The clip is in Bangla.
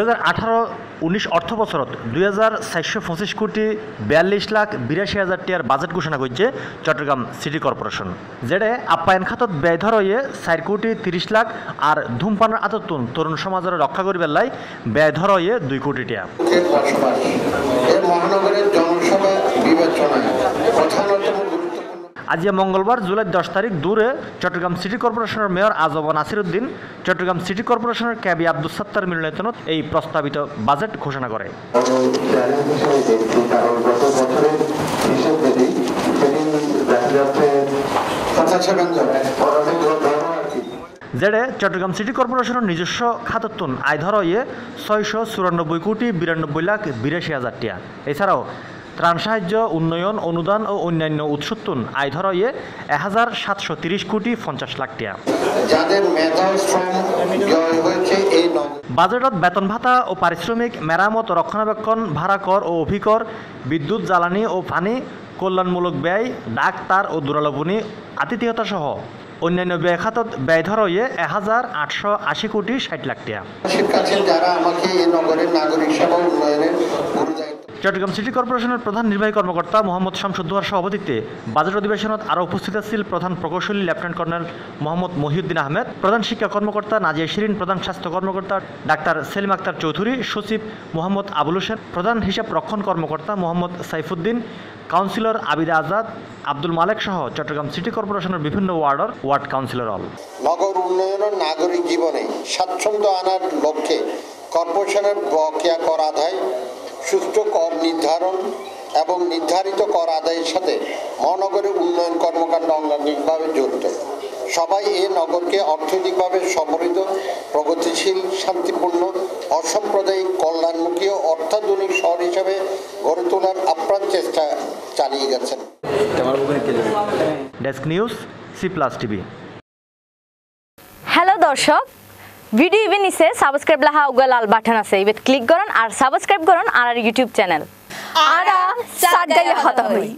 হাজার আঠারো উনিশ অর্থ বছরত দুই হাজার চারশো পঁচিশ কোটি বিয়াল্লিশ লাখ বিরাশি হাজার টিয়ার বাজেট ঘোষণা করছে চট্টগ্রাম সিটি কর্পোরেশন। যেটা আপ্যায়ন খাতত ব্যয় ধর হয়ে চার কোটি তিরিশ লাখ আর ধূমপানের আততুন তরুণ সমাজের রক্ষা করিবার লাই ব্যয় ধরয়ে দুই কোটি টিয়া। মহানগরের জনসভা বিবেচনায় গুরুত্বপূর্ণ আজ মঙ্গলবার, জুলাই দশ তারিখ দূরে চট্টগ্রাম সিটি কর্পোরেশনের মেয়র আজব নাসিরুদ্দিন চট্টগ্রাম সিটি কর্পোরেশনের ক্যাবি আব্দুল সত্তার মিলনায়তনত এই প্রস্তাবিত বাজেট ঘোষণা করে। যেড়ে চট্টগ্রাম সিটি কর্পোরেশনের নিজস্ব খাততুন, আয় ধর ইয়ে ছয়শো চুরানব্বই কোটি বিরানব্বই লাখ বিরাশি হাজার টিয়া এছাড়াও ত্রাণ সাহায্য উন্নয়ন অনুদান ও অন্যান্য উৎসত্তুন আয় ধর ইয়ে এক হাজার সাতশো তিরিশ কোটি পঞ্চাশ লাখ টিয়া। বাজেটত বেতন ভাতা ও পারিশ্রমিক মেরামত রক্ষণাবেক্ষণ ভাড়া কর ও অভিকর বিদ্যুৎ জ্বালানি ও পানি কল্যাণমূলক ব্যয় ডাক্তার ও দুরালোভনী আতিথেয়তা সহ অন্যান্য ব্যয় খাতত ব্যয় ধর ইয়ে এক হাজার আটশো আশি কোটি ষাট লাখ টাকা যারা আমাকে এই নগরের নাগরিক সেবা উন্নয়নের চট্টগ্রাম সিটি কর্পোরেশনের প্রধান নির্বাহী কর্মকর্তা মোহাম্মদ শামসুদ্দোহার সভাপতিত্বে বাজেট অধিবেশনত আরও উপস্থিত ছিল প্রধান প্রকৌশলী লেফটেন্যান্ট কর্নেল মোহাম্মদ মহিউদ্দিন আহমেদ, প্রধান শিক্ষা কর্মকর্তা নাজিয়া শিরিন, প্রধান স্বাস্থ্য কর্মকর্তা ডাক্তার সেলিম আক্তার চৌধুরী, সচিব মোহাম্মদ আবুল হোসেন, প্রধান হিসাব রক্ষণ কর্মকর্তা মোহাম্মদ সাইফুদ্দিন, কাউন্সিলর আবিদা আজাদ, আব্দুল মালেক সহ চট্টগ্রাম সিটি কর্পোরেশনের বিভিন্ন ওয়ার্ডের ওয়ার্ড কাউন্সিলর অল। নগর উন্নয়ন নাগরিক জীবনে স্বাচ্ছন্দ্য আনার লক্ষ্যে কর্পোরেশনের বকেয়া কর আদায় সুষ্ঠু কর নির্ধারণ এবং নির্ধারিত কর আদায়ের সাথে মহানগরের উন্নয়ন কর্মকাণ্ড অঙ্গাঙ্গিকভাবে জড়িত। সবাই এ নগরকে অর্থনৈতিকভাবে সমৃদ্ধ প্রগতিশীল শান্তিপূর্ণ অসাম্প্রদায়িক কল্যাণমুখী ও অত্যাধুনিক শহর হিসেবে গড়ে তোলার আপ্রাণ চেষ্টা চালিয়ে গেছেন desk news C plus TV hello দর্শক। ভিডিও ইভেন নিচে সাবস্ক্রাইব লাহা উগা লাল বাটন আছে। ইভেন ক্লিক করুন আর সাবস্ক্রাইব করুন আর ইউটিউব চ্যানেল আর সাত গাইয়া হতা হই